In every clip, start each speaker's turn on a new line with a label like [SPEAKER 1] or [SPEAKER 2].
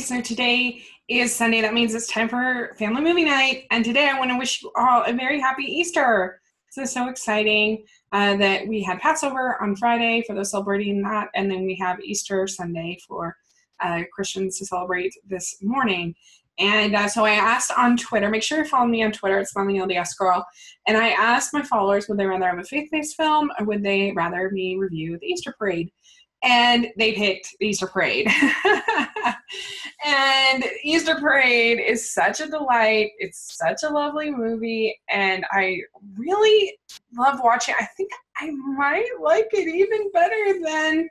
[SPEAKER 1] So today is Sunday. That means it's time for family movie night. And today I want to wish you all a very happy Easter. This is so exciting uh, that we had Passover on Friday for those celebrating that. And then we have Easter Sunday for uh, Christians to celebrate this morning. And uh, so I asked on Twitter, make sure you follow me on Twitter, it's Smiling LDS Girl. And I asked my followers, would they rather have a faith based film or would they rather me review the Easter Parade? and they picked the Easter Parade. and Easter Parade is such a delight. It's such a lovely movie, and I really love watching. I think I might like it even better than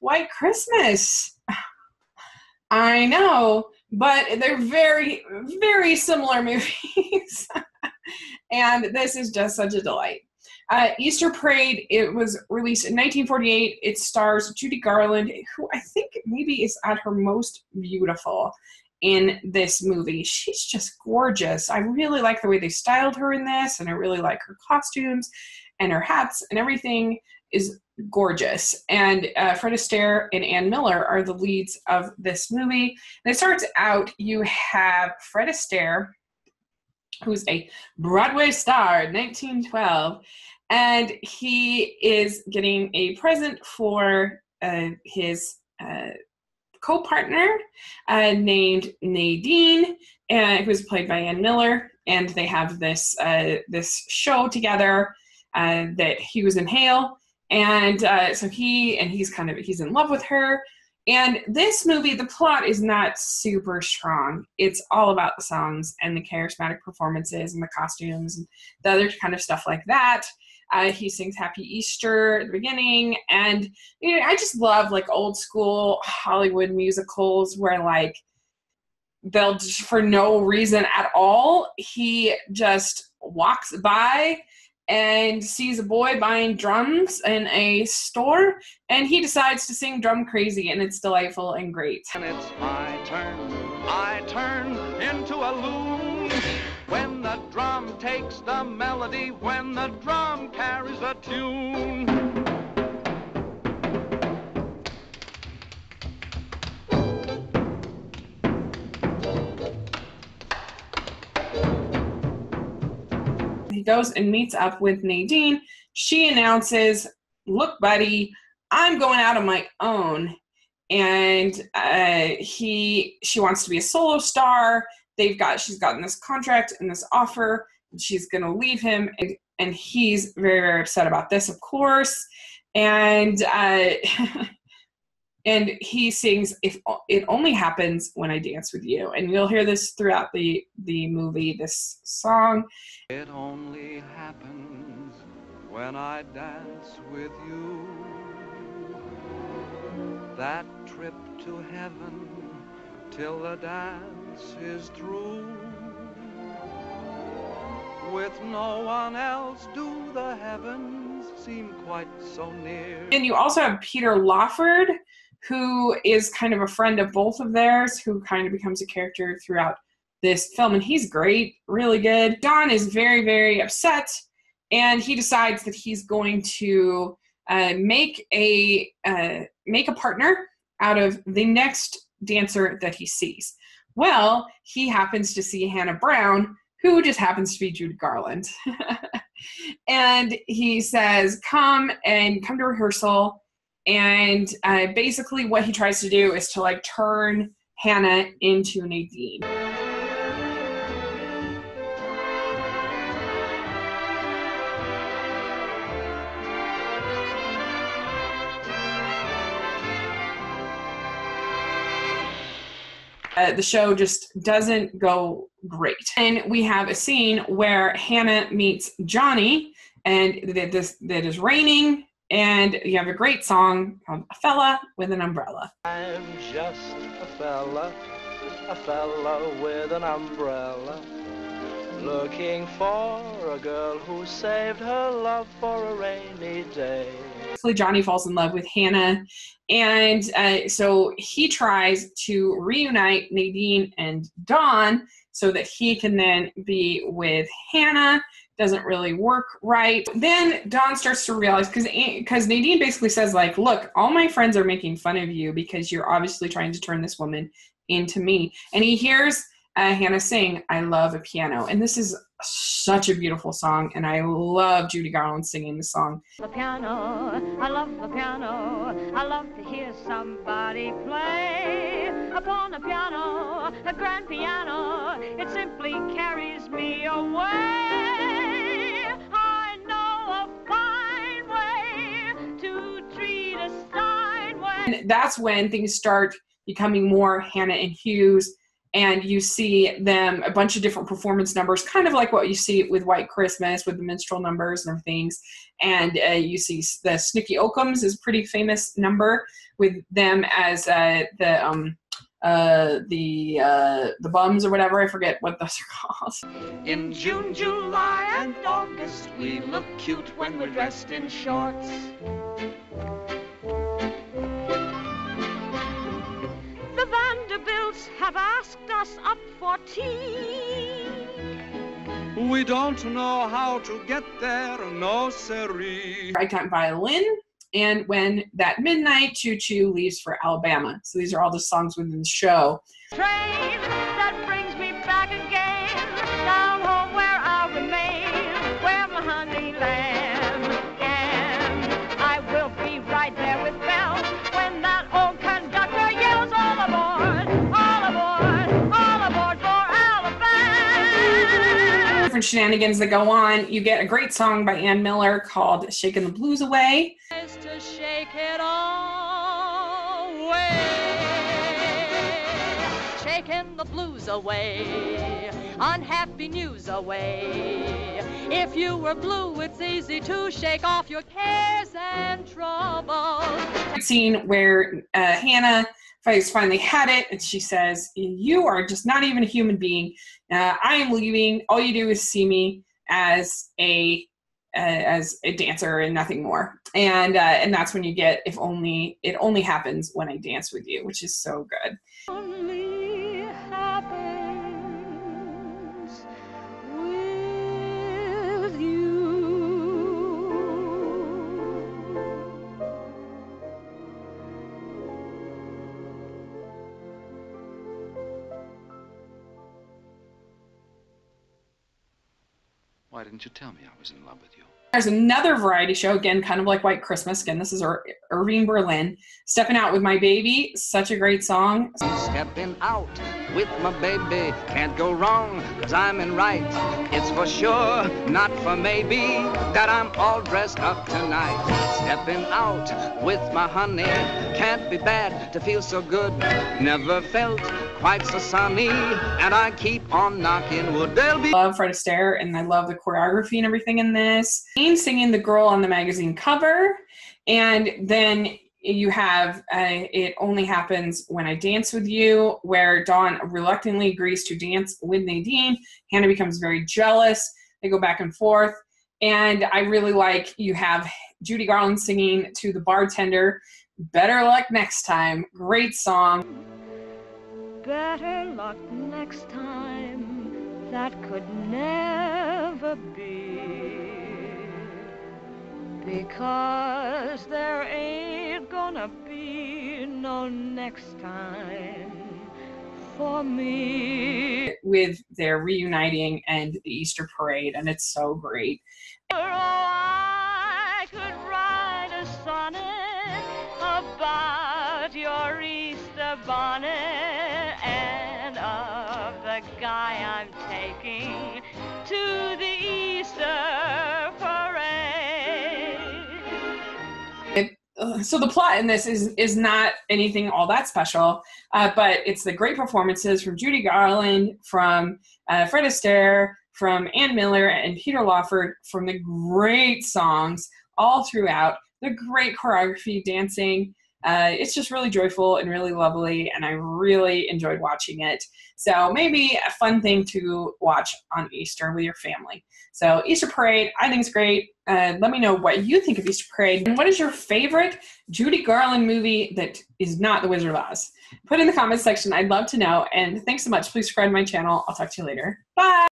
[SPEAKER 1] White Christmas. I know, but they're very, very similar movies. and this is just such a delight. Uh, Easter Parade, it was released in 1948. It stars Judy Garland, who I think maybe is at her most beautiful in this movie. She's just gorgeous. I really like the way they styled her in this, and I really like her costumes and her hats and everything is gorgeous. And uh, Fred Astaire and Ann Miller are the leads of this movie. And it starts out, you have Fred Astaire, who's a Broadway star, in 1912, and he is getting a present for uh, his uh, co-partner uh, named Nadine, uh, who's played by Ann Miller, and they have this uh, this show together uh, that he was in Hale, and so he and he's kind of he's in love with her. And this movie, the plot is not super strong. It's all about the songs and the charismatic performances and the costumes and the other kind of stuff like that. Uh, he sings Happy Easter at the beginning. And you know, I just love like old school Hollywood musicals where like they'll just, for no reason at all, he just walks by and sees a boy buying drums in a store and he decides to sing drum crazy and it's delightful and great.
[SPEAKER 2] And it's my turn. I turn into a loon when the drum takes the melody, when the drum carries the tune.
[SPEAKER 1] He goes and meets up with Nadine. She announces, Look, buddy, I'm going out on my own. And uh, he, she wants to be a solo star they've got she's gotten this contract and this offer and she's going to leave him and, and he's very very upset about this of course. And uh, and he sings if it only happens when i dance with you. And you'll hear this throughout the the movie this song.
[SPEAKER 2] It only happens when i dance with you. That trip to heaven till the dance is through. With no one else do the heavens seem quite so near.
[SPEAKER 1] And you also have Peter Lawford, who is kind of a friend of both of theirs, who kind of becomes a character throughout this film. And he's great, really good. Don is very, very upset, and he decides that he's going to uh, make a uh, make a partner out of the next dancer that he sees. Well, he happens to see Hannah Brown, who just happens to be Judy Garland. and he says, Come and come to rehearsal. And uh, basically, what he tries to do is to like turn Hannah into Nadine. Uh, the show just doesn't go great. And we have a scene where Hannah meets Johnny, and that, this, that is raining, and you have a great song called A Fella with an Umbrella.
[SPEAKER 2] I'm just a fella, a fella with an umbrella, looking for a girl who saved her love for a rainy day.
[SPEAKER 1] Johnny falls in love with Hannah, and uh, so he tries to reunite Nadine and Don so that he can then be with Hannah. Doesn't really work right. Then Don starts to realize because because Nadine basically says like, "Look, all my friends are making fun of you because you're obviously trying to turn this woman into me. And he hears uh, Hannah sing, I love a piano. And this is such a beautiful song, and I love Judy Garland singing the song.
[SPEAKER 3] The piano, I love the piano. I love to hear somebody play upon a piano, a grand piano. It simply carries me away. I know a fine way to treat a Steinway.
[SPEAKER 1] And that's when things start becoming more Hannah and Hewes and you see them a bunch of different performance numbers kind of like what you see with white christmas with the minstrel numbers and things and uh, you see the Snooky Ookums is a pretty famous number with them as uh, the um, uh, the uh, the bums or whatever I forget what those are called.
[SPEAKER 4] In June, July, and August, we look cute when we're dressed in shorts.
[SPEAKER 3] Have asked us up for tea.
[SPEAKER 4] We don't know how to get there, no siree.
[SPEAKER 1] Ragtime Violin, and when that midnight choo choo leaves for Alabama. So these are all the songs within the show.
[SPEAKER 3] Train
[SPEAKER 1] Different shenanigans that go on. You get a great song by Ann Miller called Shaking the Blues Away.
[SPEAKER 3] To shake it away, shaking the blues away, unhappy news away. If you were blue, it's easy to shake off your cares and troubles.
[SPEAKER 1] Scene where uh, Hannah has finally had it and she says, You are just not even a human being. Uh, I am leaving. All you do is see me as a uh, as a dancer and nothing more. And uh, and that's when you get if only it only happens when I dance with you, which is so good.
[SPEAKER 5] Why didn't you tell me I was in love with you?
[SPEAKER 1] There's another variety show, again, kind of like White Christmas. Again, this is Ir- Irving Berlin. Stepping Out with My Baby, such a great song.
[SPEAKER 2] Stepping out with my baby can't go wrong, cause I'm in right. It's for sure, not for maybe, that I'm all dressed up tonight. Stepping out with my honey can't be bad to feel so good. Never felt quite so sunny, and I keep on knocking wood. There'll be
[SPEAKER 1] love Fred Astaire, and I love the choreography and everything in this. Dean singing the girl on the magazine cover, and then you have uh, it only happens when I dance with you, where Don reluctantly agrees to dance with Nadine. Hannah becomes very jealous. They go back and forth, and I really like you have Judy Garland singing to the bartender. Better luck next time. Great song.
[SPEAKER 3] Better luck next time. That could never be. Because there ain't gonna be no next time for me.
[SPEAKER 1] with their reuniting and the Easter parade, and it's so great.
[SPEAKER 3] Oh, I could write a sonnet about your Easter bonnet to the Easter parade.
[SPEAKER 1] Uh, so the plot in this is is not anything all that special, uh, but it's the great performances from Judy Garland, from uh, Fred Astaire, from Ann Miller, and Peter Lawford, from the great songs all throughout. The great choreography, dancing. Uh, it's just really joyful and really lovely, and I really enjoyed watching it. So maybe a fun thing to watch on Easter with your family. So Easter Parade, I think is great. Uh, let me know what you think of Easter Parade, and what is your favorite Judy Garland movie that is not The Wizard of Oz? Put in the comments section. I'd love to know. And thanks so much. Please subscribe to my channel. I'll talk to you later. Bye.